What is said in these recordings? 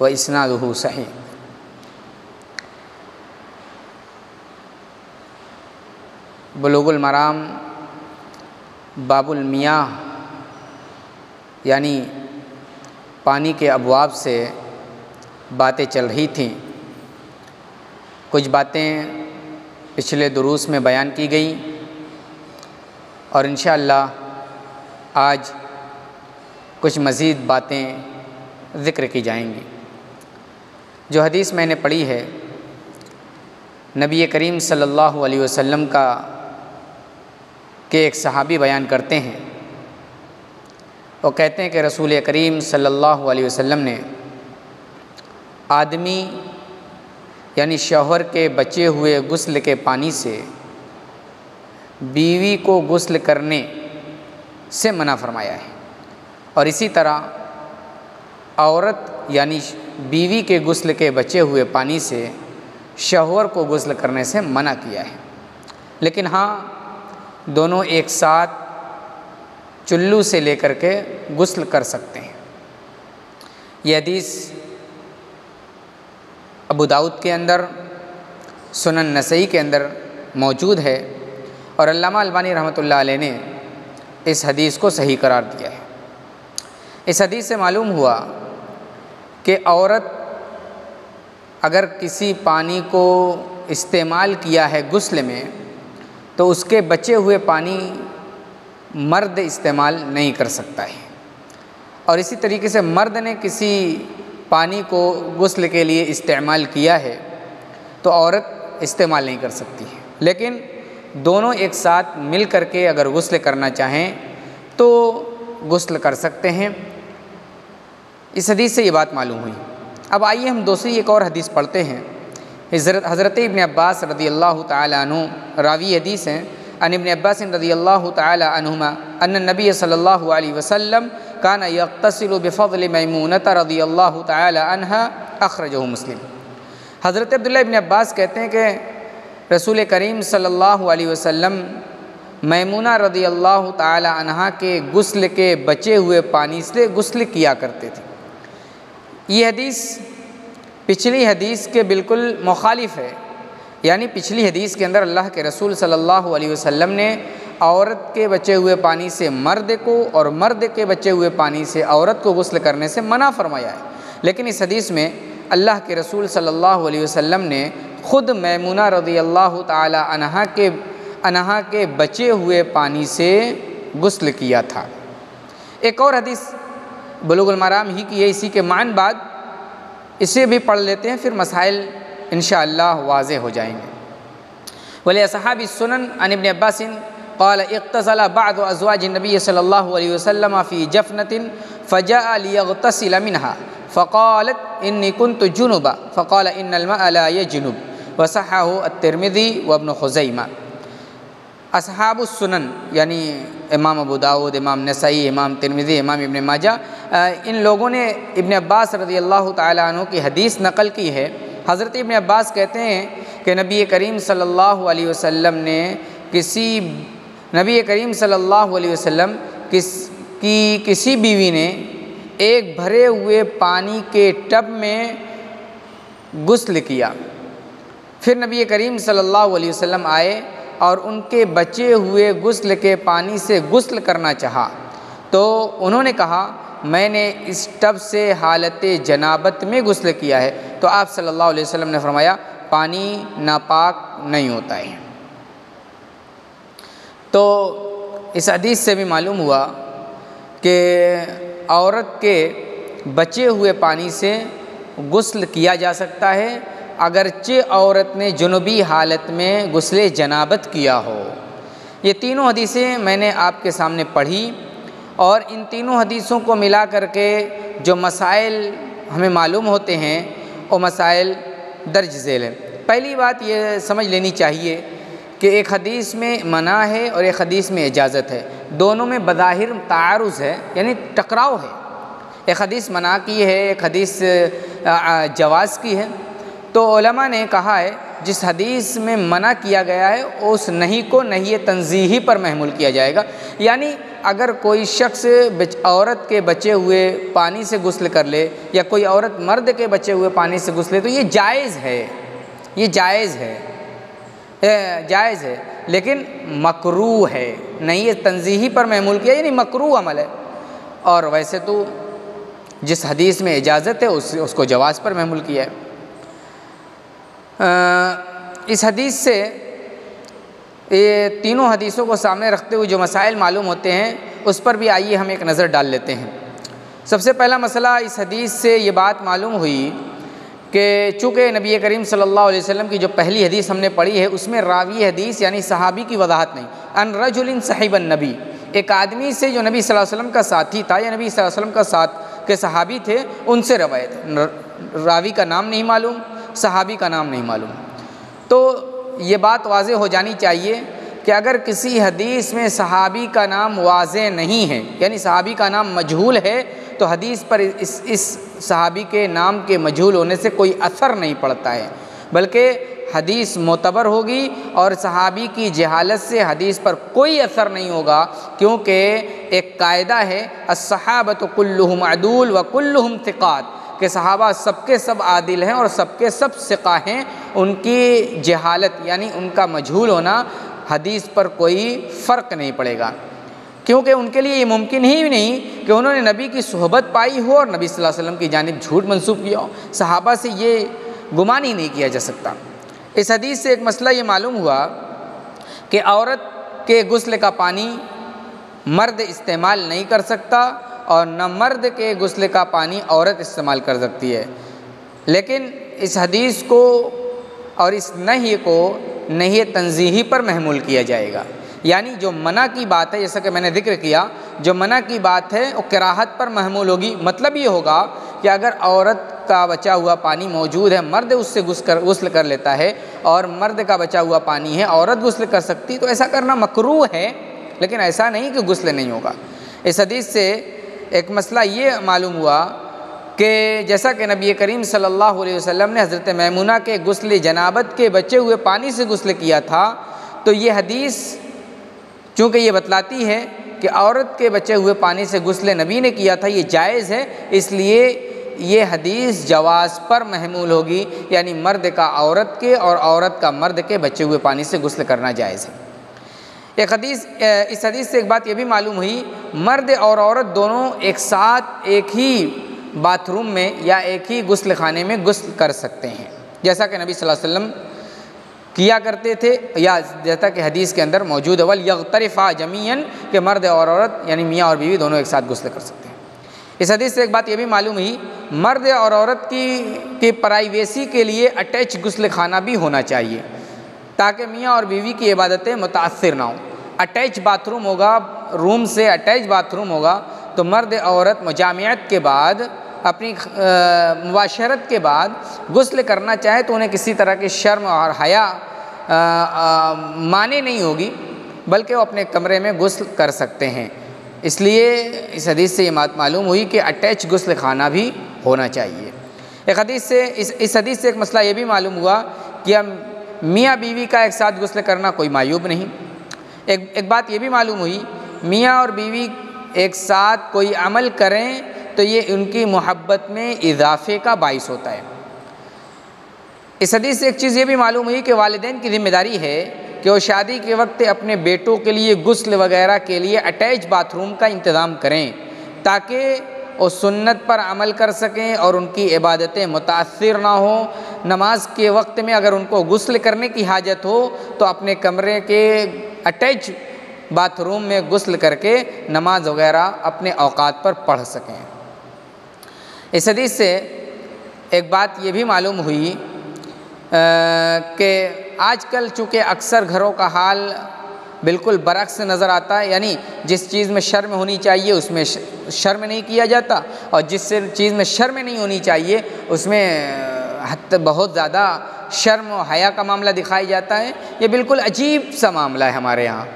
व इसनादहू सही। बलोगुल मराम, बाबुल मियाँ, यानी पानी के अबवाब से बातें चल रही थीं। कुछ बातें पिछले दुरूस में बयान की गई और इन आज कुछ मज़ीद बातें ज़िक्र की जाएँगी। जो हदीस मैंने पढ़ी है, नबी करीम सल्लल्लाहु अलैहि वसल्लम का, के एक सहाबी बयान करते हैं। वो कहते हैं कि रसूल करीम सल्लल्लाहु अलैहि वसल्लम ने आदमी, यानी शौहर के बचे हुए गुस्ल के पानी से बीवी को गुस्ल करने से मना फरमाया है। और इसी तरह औरत, यानी बीवी के गुस्ल के बचे हुए पानी से शहवर को गुस्ल करने से मना किया है। लेकिन हाँ दोनों एक साथ चुल्लू से लेकर के गुस्ल कर सकते हैं। यह हदीस अबू दाऊद के अंदर, सुनन नसई के अंदर मौजूद है और अल्लामा अलबानी रहमतुल्लाह अलैह ने इस हदीस को सही करार दिया है। इस हदीस से मालूम हुआ कि औरत अगर किसी पानी को इस्तेमाल किया है गुस्ल में तो उसके बचे हुए पानी मर्द इस्तेमाल नहीं कर सकता है। और इसी तरीके से मर्द ने किसी पानी को गुस्ल के लिए इस्तेमाल किया है तो औरत इस्तेमाल नहीं कर सकती है। लेकिन दोनों एक साथ मिल कर के अगर गुस्ल करना चाहें तो गुस्ल कर सकते हैं। इस हदीस से ये बात मालूम हुई। अब आइए हम दूसरी एक और हदीस पढ़ते हैं। हज़रत हज़रत इबन अब्बास रदी अल्लाह तु रावी हदीस हैं। अन इबन अब्बास रदी अल्लाह तुमा अन नबी सल्लल्लाहु अलैहि वसल्लम कान यक्तसिल बफ़ल मैमूनत रदी अल्लाह तहा अखरज मुस्लिम। हज़रत अब्दुल्ला इबन अब्बास कहते हैं कि रसूल करीम सल्लल्लाहु अलैहि वसल्लम मैमूना रदी अल्लाह तहा के गुस्ल के बचे हुए पानी से गुस्ल किया करते थे। ये हदीस पिछली हदीस के बिल्कुल मुखालिफ है। यानी पिछली हदीस के अंदर अल्लाह के रसूल सल्लल्लाहु अलैहि वसल्लम ने औरत के बचे हुए पानी से मर्द को और मर्द के बचे हुए पानी से औरत को गुस्ल करने से मना फरमाया है। लेकिन इस हदीस में अल्लाह के रसूल सल्लल्लाहु अलैहि वसल्लम ने ख़ुद मैमुना रदी अल्लाह तहा के, अनहा के बचे हुए पानी से गुस्ल किया था। एक और हदीस बलूगुल मराम ही की है, इसी के मान बाद इसे भी पढ़ लेते हैं, फिर मसाइल इन वाज हो जाएँगे। वले सहाबी सुनन अनबन अब्बासिन, कौल इख्तला बाद अजवाज नबी सल्लल्लाहु अलैहि वसल्लम फ़ी जफ़नतिन फ़जा लियगतसिल मिनहा। फ़क़ालत, इन्नी कुन्त जुनुबा। फ़क़ाल, इन्नल जुनुब वसहाहु अतिरमिदी वब्न खुज़ैमा। असहाबुसनन यानी इमाम अबू दाऊद इमाम नसई इमाम तिरमिज़ी इमाम इब्न माजा इन लोगों ने इब्न अब्बास रज़ी अल्लाह तु की हदीस नकल की है। हज़रत इब्न अब्बास कहते हैं कि नबी करीम सल्लल्लाहु अलैहि वसल्लम ने किसी, नबी करीम सल्लल्लाहु अलैहि वसल्लम किस, की किसी बीवी ने एक भरे हुए पानी के टब में गुस्ल किया। फिर नबी करीम सल्लल्लाहु अलैहि वसल्लम आए और उनके बचे हुए गुस्ल के पानी से गुस्ल करना चाहा। तो उन्होंने कहा, मैंने इस टब से हालत जनाबत में गुस्ल किया है। तो आप सल्लल्लाहु अलैहि वसल्लम ने फरमाया, पानी नापाक नहीं होता है। तो इस हदीस से भी मालूम हुआ कि औरत के बचे हुए पानी से गुस्ल किया जा सकता है अगरचे औरत ने जुनूबी हालत में गुस्ल जनाबत किया हो। ये तीनों हदीसें मैंने आपके सामने पढ़ी और इन तीनों हदीसों को मिला करके जो मसाइल हमें मालूम होते हैं, वो मसाइल दर्ज झेल है। पहली बात ये समझ लेनी चाहिए कि एक हदीस में मना है और एक हदीस में इजाज़त है। दोनों में बज़ाहिर तारुज़ है, यानी टकराव है। एक हदीस मना की है, एक हदीस जवाज़ की है। तो ने कहा है, जिस हदीस में मना किया गया है, उस नहीं को नहीं तंजीही पर महमूल किया जाएगा। यानी अगर कोई शख्स औरत के बचे हुए पानी से गुस्ल कर ले, या कोई औरत मर्द के बचे हुए पानी से गुस्ले तो ये जायज़ है। ये जायज़ है। जायज़ है। लेकिन मकरू है। नहीं, ये तंजीही पर महमूल किया, यानी मकरू अमल है। और वैसे तो जिस हदीस में इजाज़त है, उस, उसको जवाज़ पर महमूल किया है। इस हदीस से ये तीनों हदीसों को सामने रखते हुए जो मसाइल मालूम होते हैं, उस पर भी आइए हम एक नज़र डाल लेते हैं। सबसे पहला मसला इस हदीस से ये बात मालूम हुई कि चूँकि नबी करीम सल्लल्लाहु अलैहि वसल्लम की जो पहली हदीस हमने पढ़ी है, उसमें रावी हदीस यानी सहाबी की वजाहत नहीं। अन रजुलिन साहिबन नबी, एक आदमी से जो नबी सल्लल्लाहु अलैहि वसल्लम का साथी था या नबी सल्लल्लाहु अलैहि वसल्लम का साथ के सहाबी थे, उनसे रवायत रावी का नाम नहीं मालूम सहाबी का नाम नहीं मालूम। तो ये बात वाज हो जानी चाहिए कि अगर किसी हदीस में सहाबी का नाम वाज नहीं है, यानी सहाबी का नाम मजहूल है तो हदीस पर इस इस सहाबी के नाम के मजहूल होने से कोई असर नहीं पड़ता है। बल्कि हदीस मोतबर होगी और सहाबी की जहालत से हदीस पर कोई असर नहीं होगा, क्योंकि एक कायदा है असहाबत कुल्लुहम अदूल व कुल्लुहम फ़िक़ात कि सहाबा सबके सब आदिल हैं और सबके सब सिका हैं, उनकी जहालत, यानी उनका मजहूल होना हदीस पर कोई फ़र्क नहीं पड़ेगा। क्योंकि उनके लिए ये मुमकिन ही नहीं कि उन्होंने नबी की सहबत पाई हो और नबी सल्लल्लाहु अलैहि वसल्लम की जानब झूठ मनसूब किया हो। सहाबा से ये गुमान ही नहीं किया जा सकता। इस हदीस से एक मसला ये मालूम हुआ कि औरत के गसल का पानी मर्द इस्तेमाल नहीं कर सकता और न मर्द के गसल का पानी औरत इस्तेमाल कर सकती है। लेकिन इस हदीस को और इस नहीं को नहीं तंजीही पर महमूल किया जाएगा। यानी जो मना की बात है, जैसा कि मैंने ज़िक्र किया, जो मना की बात है, वो कराहत पर महमूल होगी। मतलब ये होगा कि अगर औरत का बचा हुआ पानी मौजूद है, मर्द उससे गुस कर, गुस्ल कर लेता है और मर्द का बचा हुआ पानी है, औरत गुस्ल कर सकती तो ऐसा करना मकरू है, लेकिन ऐसा नहीं कि गुस्ल नहीं होगा। इस हदीस से एक मसला ये मालूम हुआ कि जैसा कि नबी करीम सल्लल्लाहु अलैहि वसल्लम ने हज़रत मैमुना के गसल जनाबत के बचे हुए पानी से गसल किया था तो ये हदीस चूँकि ये बतलाती है कि औरत के बचे हुए पानी से गसल नबी ने किया था, ये जायज़ है, इसलिए ये हदीस जवाज़ पर महमूल होगी, यानी मर्द का औरत के और औरत का मर्द के बचे हुए पानी से गुस्ल करना जायज़ है। एक हदीस इस हदीस से एक बात यह भी मालूम हुई, मर्द और औरत दोनों एक साथ एक ही बाथरूम में या एक ही गसल खाने में गुस्ल कर सकते हैं। जैसा कि नबी सल्लल्लाहु अलैहि वसल्लम किया करते थे, या जैसा कि हदीस के अंदर मौजूद है वल यगतरफ़ा ज़मीन के मर्द और औरत, यानी मियाँ और बीवी दोनों एक साथ गुस्ल कर सकते हैं। इस हदीस से एक बात यह भी मालूम हुई, मर्द और औरत की की प्राइवेसी के लिए अटैच गुस्ल खाना भी होना चाहिए, ताकि मियाँ और बीवी की इबादतें मुतासर ना हों। अटैच बाथरूम होगा रूम से अटैच बाथरूम होगा तो मर्द औरत मजामियत के बाद, अपनी मुबाशरत के बाद गुस्ल करना चाहे तो उन्हें किसी तरह की शर्म और हया माने नहीं होगी, बल्कि वो अपने कमरे में गसल कर सकते हैं। इसलिए इस हदीस से ये बात मालूम हुई कि अटैच गुस्ल खाना भी होना चाहिए। एक हदीस से, इस इस हदीस से एक मसला ये भी मालूम हुआ कि हम, मियाँ बीवी का एक साथ गुस्ल करना कोई मायूब नहीं। एक एक बात ये भी मालूम हुई, मियाँ और बीवी एक साथ कोई अमल करें तो ये उनकी मोहब्बत में इजाफे का बाइस होता है। इस हदीस से एक चीज़ ये भी मालूम हुई कि वालदेन की ज़िम्मेदारी है कि वो शादी के वक्त अपने बेटों के लिए गुस्ल वगैरह के लिए अटैच बाथरूम का इंतज़ाम करें, ताकि वो सुन्नत पर अमल कर सकें और उनकी इबादतें मुतासर ना हो। नमाज़ के वक्त में अगर उनको गुस्ल करने की हाजत हो तो अपने कमरे के अटैच बाथरूम में गुस्ल करके नमाज़ वगैरह अपने अवकात पर पढ़ सकें। इस हदीस से एक बात ये भी मालूम हुई कि आजकल चूँकि अक्सर घरों का हाल बिल्कुल बरक्स नज़र आता है, यानी जिस चीज़ में शर्म होनी चाहिए उसमें शर्म नहीं किया जाता और जिस चीज़ में शर्म नहीं होनी चाहिए उसमें हद बहुत ज़्यादा शर्म और हया का मामला दिखाई जाता है। ये बिल्कुल अजीब सा मामला है हमारे यहाँ।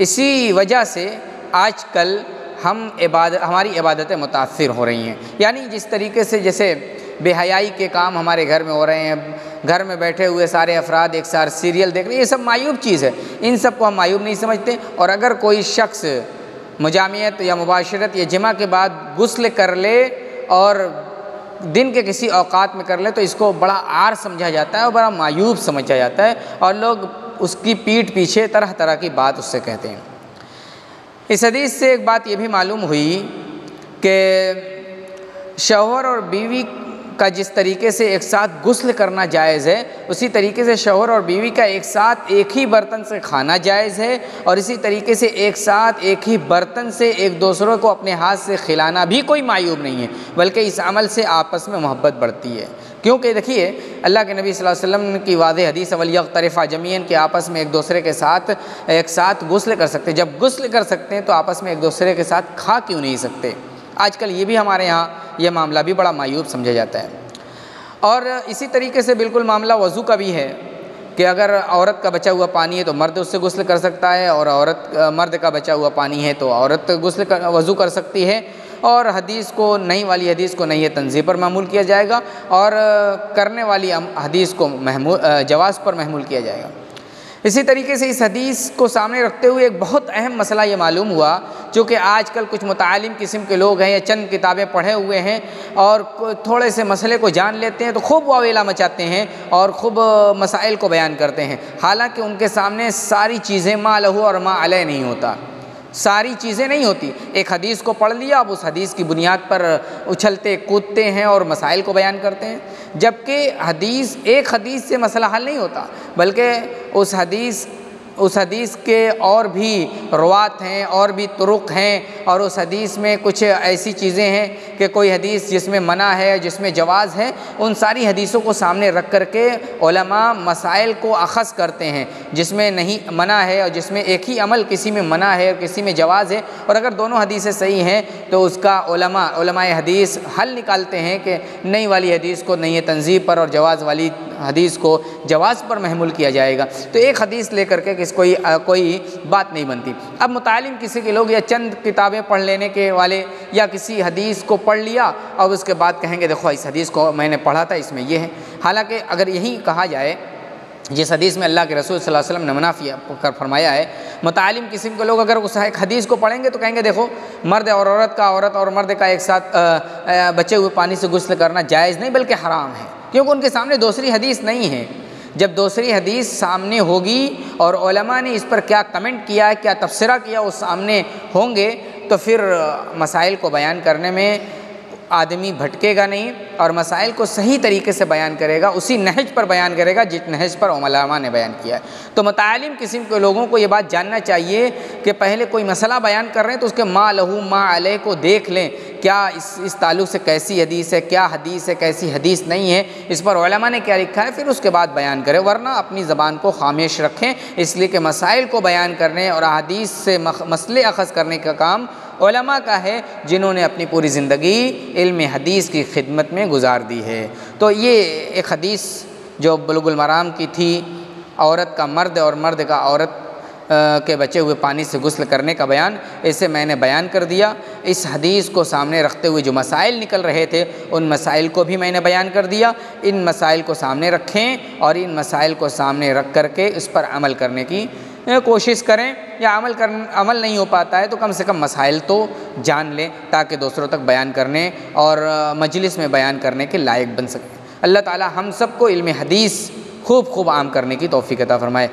इसी वजह से आजकल हम इबादत, हमारी इबादतें मुतासर हो रही हैं। यानी जिस तरीके से जैसे बेहयाई के काम हमारे घर में हो रहे हैं, घर में बैठे हुए सारे अफराद, एक साथ सीरियल देख रहे हैं, ये सब मायूब चीज़ है। इन सबको हम मायूब नहीं समझते। और अगर कोई शख्स मुजामियत या मुबाशरत या जमा के बाद गुस्ल कर ले और दिन के किसी औकात में कर ले तो इसको बड़ा आर समझा जाता है और बड़ा मायूब समझा जाता है और लोग उसकी पीठ पीछे तरह तरह की बात उससे कहते हैं। इस हदीस से एक बात ये भी मालूम हुई कि शोहर और बीवी का जिस तरीके से एक साथ गुस्ल करना जायज़ है, उसी तरीके से शोहर और बीवी का एक साथ एक ही बर्तन से खाना जायज़ है और इसी तरीके से एक साथ एक ही बर्तन से एक दूसरों को अपने हाथ से खिलाना भी कोई मायूब नहीं है, बल्कि इस अमल से आपस में मोहब्बत बढ़ती है। क्योंकि देखिए, अल्लाह के नबी सल्लल्लाहु अलैहि वसल्लम की वाद हदीस तरफ़ा ज़मीन के आपस में एक दूसरे के साथ, एक साथ गुस्ल कर सकते जब गुस्ल कर सकते हैं तो आपस में एक दूसरे के साथ खा क्यों नहीं सकते? आजकल ये भी हमारे यहाँ ये मामला भी बड़ा मायूब समझा जाता है। और इसी तरीके से बिल्कुल मामला वज़ू का भी है कि अगर औरत का बचा हुआ पानी है तो मर्द उससे गुस्ल कर सकता है और औरत मर्द का बचा हुआ पानी है तो औरत गुस्ल कर, वज़ू कर सकती है। और हदीस को, नई वाली हदीस को नई तंजीब पर महमूल किया जाएगा और करने वाली हदीस को महमूल जवाज़ पर महमूल किया जाएगा। इसी तरीके से इस हदीस को सामने रखते हुए एक बहुत अहम मसला ये मालूम हुआ, जो कि आजकल कुछ मुतालिम किस्म के लोग हैं या चंद किताबें पढ़े हुए हैं और थोड़े से मसले को जान लेते हैं तो खूब वावेला मचाते हैं और खूब मसाइल को बयान करते हैं। हालाँकि उनके सामने सारी चीज़ें माँ लहू और माँ अलह नहीं होता। सारी चीज़ें नहीं होती। एक हदीस को पढ़ लिया, अब उस हदीस की बुनियाद पर उछलते, कूदते हैं और मसाइल को बयान करते हैं। जबकि हदीस, एक हदीस से मसला हल नहीं होता, बल्कि उस हदीस उस हदीस के और भी रवात हैं, और भी तुरुक हैं, और उस हदीस में कुछ ऐसी चीज़ें हैं कि कोई हदीस जिसमें मना है जिसमें जवाज़ है उन सारी हदीसों को सामने रख कर के मसाइल को अखज़ करते हैं जिसमें नहीं मना है और जिसमें एक ही अमल किसी में मना है और किसी में जवाज़ है। और अगर दोनों हदीसें सही हैं तो उसका हदीस हल निकालते हैं कि नई वाली हदीस को नई तंजीब पर और जवाज़ वाली हदीस को जवाज़ पर महमूल किया जाएगा। तो एक हदीस लेकर के किस कोई आ, कोई बात नहीं बनती। अब मुतालिम किसी के लोग या चंद किताबें पढ़ लेने के वाले या किसी हदीस को पढ़ लिया और उसके बाद कहेंगे, देखो, इस हदीस को मैंने पढ़ा था, इसमें ये है। हालाँकि अगर यही कहा जाए, जिस हदीस में अल्लाह के रसूल सल्लल्लाहु अलैहि वसल्लम ने मना कर फरमाया है, मुतालिम किस्म के लोग अगर उस हदीस को पढ़ेंगे तो कहेंगे, देखो, मर्द और औरत का, औरत और मर्द का एक साथ बचे हुए पानी से गुस्ल करना जायज़ नहीं, बल्कि हराम है। क्योंकि उनके सामने दूसरी हदीस नहीं है। जब दूसरी हदीस सामने होगी और ने इस पर क्या कमेंट किया क्या तबसरा किया वो सामने होंगे तो फिर मसाइल को बयान करने में आदमी भटकेगा नहीं और मसाइल को सही तरीके से बयान करेगा, उसी नहज पर बयान करेगा, जिस नहज पर ओमलामा ने बयान किया है। तो मतालिम किस्म के लोगों को ये बात जानना चाहिए कि पहले कोई मसला बयान कर रहे हैं तो उसके माँ लहू, माँ अलह को देख लें, क्या इस इस ताल्लुक से कैसी हदीस है, क्या हदीस है, कैसी हदीस नहीं है, इस पर ओलमा ने क्या लिखा है, फिर उसके बाद बयान करें, वरना अपनी ज़बान को खामोश रखें, इसलिए कि मसाइल को बयान करने और अदीस से मसले अखज़ करने का काम ओलमा का है, जिन्होंने अपनी पूरी ज़िंदगी इल्म हदीस की खिदमत में गुजार दी है। तो ये एक हदीस जो बुलगुलमराम की थी, औरत का मर्द और मर्द का औरत के बचे हुए पानी से गुस्ल करने का बयान, इसे मैंने बयान कर दिया। इस हदीस को सामने रखते हुए जो मसाइल निकल रहे थे, उन मसाइल को भी मैंने बयान कर दिया। इन मसाइल को सामने रखें और इन मसाइल को सामने रख कर के इस पर अमल करने की कोशिश करें, या अमल कर अमल नहीं हो पाता है तो कम से कम मसाइल तो जान लें, ताकि दूसरों तक बयान करने और मजलिस में बयान करने के लायक बन सकें। अल्लाह ताला हम सबको इल्म हदीस खूब खूब आम करने की तोफ़ी अता फ़रमाए।